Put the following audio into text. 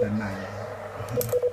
dan.